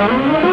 Música